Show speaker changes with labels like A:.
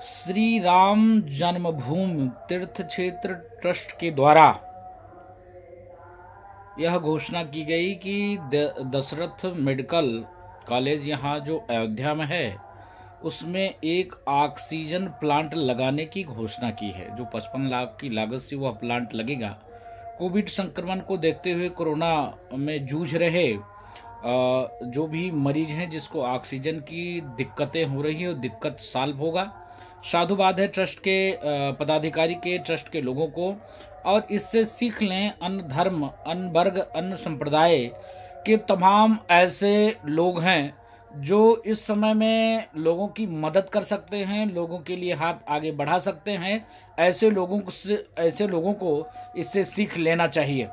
A: श्री राम जन्मभूमि तीर्थ क्षेत्र ट्रस्ट के द्वारा यह घोषणा की गई कि दशरथ मेडिकल कॉलेज यहाँ जो अयोध्या में है, उसमें एक ऑक्सीजन प्लांट लगाने की घोषणा की है। जो 55 लाख की लागत से वह प्लांट लगेगा। कोविड संक्रमण को देखते हुए कोरोना में जूझ रहे जो भी मरीज़ हैं जिसको ऑक्सीजन की दिक्कतें हो रही है दिक्कत सॉल्व होगा। साधुवाद है ट्रस्ट के पदाधिकारी के, ट्रस्ट के लोगों को, और इससे सीख लें अन्य धर्म, अन्य वर्ग, अन्य संप्रदाय के तमाम ऐसे लोग हैं जो इस समय में लोगों की मदद कर सकते हैं, लोगों के लिए हाथ आगे बढ़ा सकते हैं। ऐसे लोगों से, ऐसे लोगों को इससे सीख लेना चाहिए।